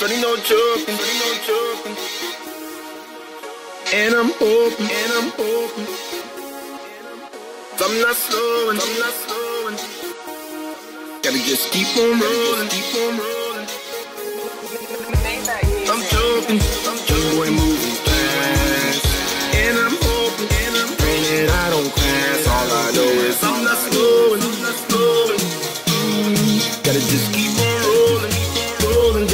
Sunny no joking, sunny no joking. And I'm hoping, and I'm hoping. I'm not slowing, I'm not slowing. Gotta just keep on rolling, keep on rolling. I'm joking,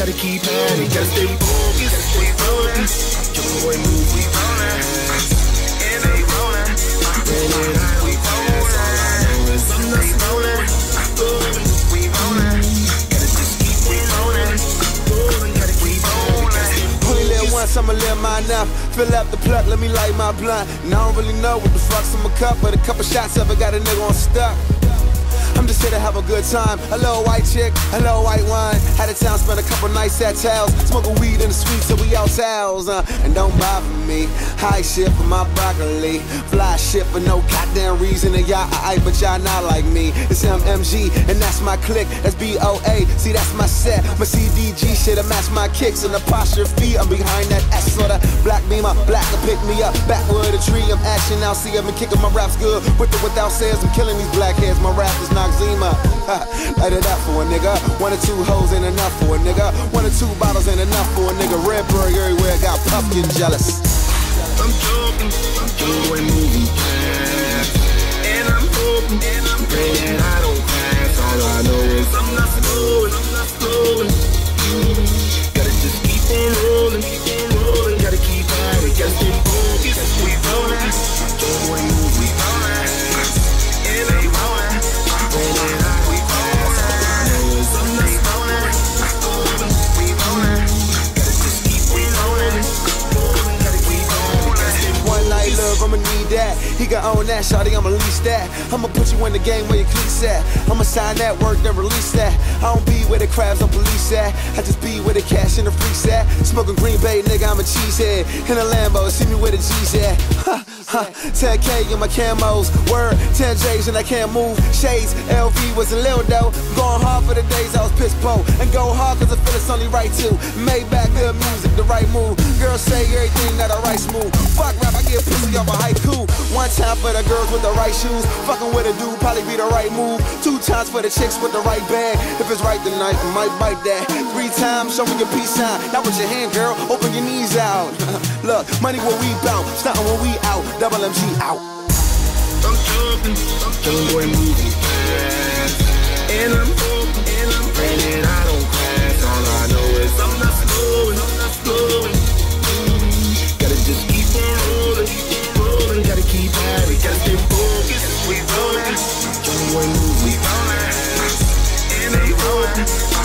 Gotta keep at it, gotta stay focused, stay focused. Young boy moving fast. And I'm rolling, praying that I don't. All I know is I'm not slowing. We rolling, gotta just keep on rolling, rolling. Gotta keep on rolling. Only live once, I'ma live mine now. Fill up the plug, let me light my blunt. And I don't really know what the fuck's in my cup, but a couple shots ever got a nigga on stuck. I'm just here to have a good time. A little white chick, a little white wine. Had a town, spent a couple nights at towels. Smoking weed in the streets, so we out towels. Uh, and don't bother me. High shit for my broccoli. Fly shit for no goddamn reason. And y'all, I, but y'all not like me. It's MMG, and that's my click. That's BOA. See, that's my set. My CDG shit, I match my kicks and apostrophe. I'm behind that S sort of black beamer. Black to pick me up. Backwood a tree, I'm action now. See, I've been kicking my raps good. With or without sales, I'm killing these black heads. My rap is Noxzema. Light it up for a nigga. One or two hoes ain't enough for a nigga. One or two bottles ain't enough for a nigga. Redberg everywhere, got pumpkin jealous. I'm joking, I'm moving He can own that, shawty, I'ma lease that. I'ma put you in the game where your cleats at. I'ma sign that work, then release that. I don't be where the crabs on police at. I just be where the cash and the freaks at. Smoking Green Bay, nigga, I'm a cheesehead. In a Lambo, see me where the G's at. Huh, huh. 10K in my camos. Word, 10 J's and I can't move. Shades, LV was a little though. Going hard for the days I was piss poor. And go hard cause I feel it's only right too. Made back good music, the right move. Girls say everything that I write smooth. Fuck rap, I get pussy off a haiku. One time for the girls with the right shoes. Fucking with a dude, probably be the right move. Two times for the chicks with the right bag. If it's right tonight, I might bite that. Three times, show me your peace sign. Now with your hand, girl, open your knees out. Look, money where we bounce, stunting when we out, double MG out. I'm talking, I'm talking boy moving fast. And I'm open, and I'm raining, I don't crash. All I know is I'm not slowing, I'm not slowing. Mm-hmm. Gotta just keep on rolling, keep rolling, gotta keep at it, gotta stay focused. We rolling, young boy moving fast. And I'm.